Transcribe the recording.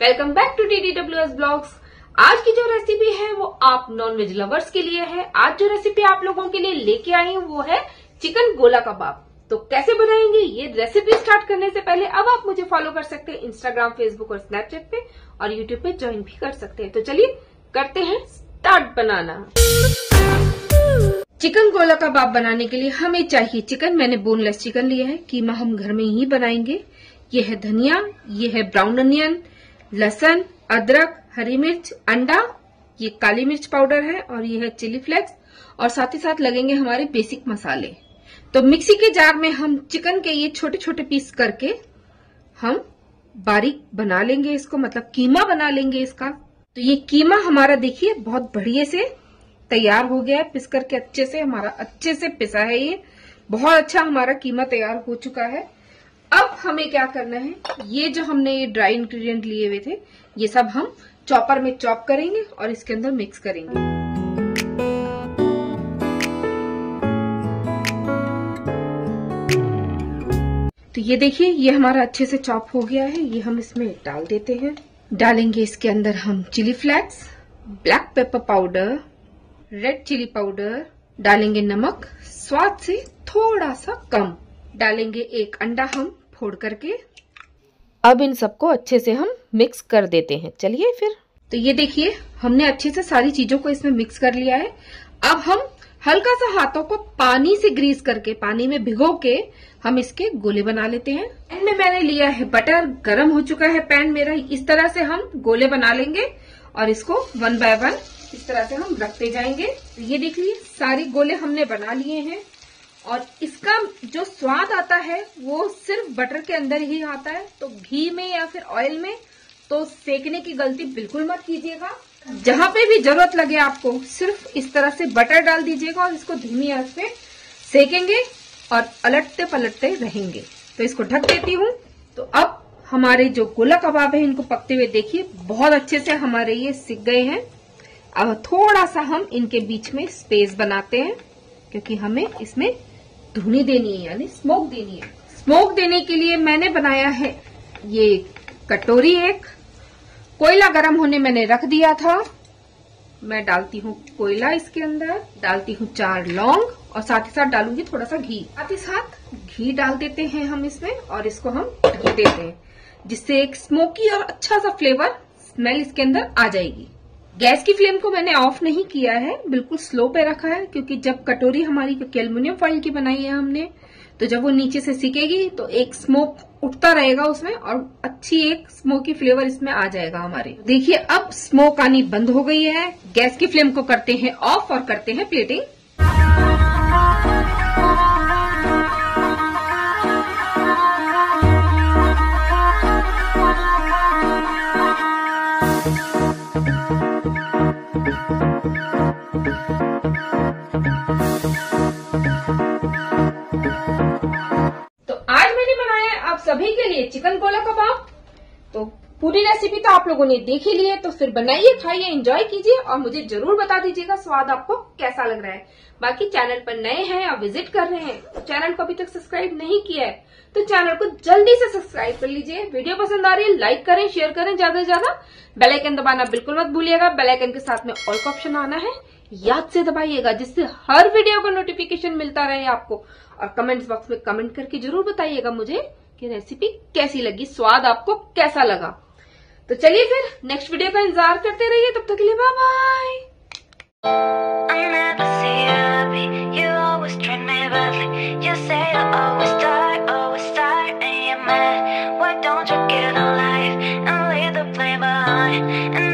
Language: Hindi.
Welcome back to D D W S blogs आज की जो रेसिपी है, वो आप नॉन वेज लवर्स के लिए है। आज जो रेसिपी आप लोगों के लिए लेके आई हूँ, वो है चिकन गोला कबाब। तो कैसे बनाएँगे? ये रेसिपी स्टार्ट करने से पहले अब आप मुझे फॉलो कर सकते हैं इंस्टाग्राम फेसबुक और स्नैपचैट पे और यूट्यूब पे ज्वाइन भी कर सकते हैं। तो चलिए करते हैं स्टार्ट बनाना। चिकन गोला कबाब बनाने के लिए हमें चाहिए चिकन मैंने बोनलेस चिकन लिया है। कीमा हम घर में ही बनाएँगे। ये है धनिया, ये है ब्राउन अनियन लहसन, अदरक, हरी मिर्च, अंडा, ये काली मिर्च पाउडर है और ये है चिली फ्लेक्स और साथ ही साथ लगेंगे हमारे बेसिक मसाले। तो मिक्सी के जार में हम चिकन के ये छोटे छोटे पीस करके हम बारीक बना लेंगे इसको मतलब कीमा बना लेंगे इसका। तो ये कीमा हमारा देखिए बहुत बढ़िया से तैयार हो गया है, पिस करके अच्छे से, हमारा अच्छे से पिसा है ये। बहुत अच्छा हमारा कीमा तैयार हो चुका है। अब हमें क्या करना है? ये जो हमने ये ड्राई इंग्रेडिएंट लिए हुए थे, ये सब हम चॉपर में चॉप करेंगे और इसके अंदर मिक्स करेंगे। तो ये देखिए, ये हमारा अच्छे से चॉप हो गया है। ये हम इसमें डाल देते हैं। डालेंगे इसके अंदर हम chilli flakes black pepper powder red chilli powder डालेंगे नमक, स्वाद से थोड़ा सा कम। डालेंगे एक अंडा हम। फोड़ करके। अब इन सबको अच्छे से हम मिक्स कर देते हैं। चलिए फिर। तो ये देखिए हमने अच्छे से सारी चीज़ों को इसमें मिक्स कर लिया है। अब हम हल्का सा हाथों को पानी से ग्रीस करके पानी में भिगो के हम इसके गोले बना लेते हैं। पैन में मैंने लिया है बटर गरम हो चुका है पैन मेरा। इस तरह से हम गोले बना लेंगे और इसको वन बाय वन इस तरह से हम रखते जाएँगे। तो ये देखिए सारे गोले हमने बना लिए हैं। और इसका जो स्वाद आता है, वो सिर्फ़ बटर के अंदर ही आता है। तो घी में या फिर ऑयल में तो सेकने की गलती बिल्कुल मत कीजिएगा। जहाँ पे भी ज़रूरत लगे आपको, सिर्फ़ इस तरह से बटर डाल दीजिएगा और इसको धीमी आँच पे सेकेंगे और अलटते पलटते रहेंगे। तो इसको ढक देती हूँ। तो अब हमारे जो गोला कबाब है, इनको पकते हुए देखिए। बहुत अच्छे से हमारे ये सिक गए हैं। अब थोड़ा सा हम इनके बीच में स्पेस बनाते हैं, क्योंकि हमें इसमें धुनी देनी है यानी स्मोक देनी है। स्मोक देने के लिए मैंने बनाया है ये कटोरी एक। कोयला गर्म होने मैंने रख दिया था। मैं डालती हूँ कोयला इसके अंदर, डालती हूँ चार लौंग और साथ ही साथ डालूँगी थोड़ा सा घी। साथ ही साथ घी डाल देते हैं हम इसमें और इसको हम ढक देते हैं, जिससे एक स्मोकी और अच्छा सा फ्लेवर स्मेल इसके अंदर आ जाएगी। गैस की फ्लेम को मैंने ऑफ़ नहीं किया है, बिल्कुल स्लो पे रखा है, क्योंकि जब कटोरी हमारी क्योंकि एल्यूमिनियम फॉइल की बनाई है हमने तो जब वो नीचे से सीखेगी तो एक स्मोक उठता रहेगा उसमें और अच्छी एक स्मोकी फ्लेवर इसमें आ जाएगा हमारे। देखिए, अब स्मोक आनी बंद हो गई है, गैस की फ्लेम को करते हैं ऑफ़ और करते हैं प्लेटिंग। सभी के लिए चिकन गोला कबाब। तो पूरी रेसिपी तो आप लोगों ने देख ही ली है तो फिर बनाइए, खाइए एंजॉय कीजिए और मुझे ज़रूर बता दीजिएगा स्वाद आपको कैसा लग रहा है। बाकी चैनल पर नए हैं या विज़िट कर रहे हैं चैनल को अभी तक सब्सक्राइब नहीं किया है तो चैनल को जल्दी से सब्सक्राइब कर लीजिए। वीडियो पसंद आ रही है लाइक करें शेयर करें ज़्यादा से ज़्यादा। बेलाइकन दबाना बिल्कुल मत भूलिएगा बेलाइकन के साथ में ऑल का ऑप्शन आना है। याद से दबाइएगा, जिससे हर वीडियो का नोटिफिकेशन मिलता रहे आपको। और कमेंट्स बॉक्स में कमेंट करके ज़रूर बताइएगा मुझे कि रेसिपी कैसी लगी, स्वाद आपको कैसा लगा। तो चलिए फिर नेक्स्ट वीडियो का इंतज़ार करते रहिए, तब तक के लिए बाय बाय and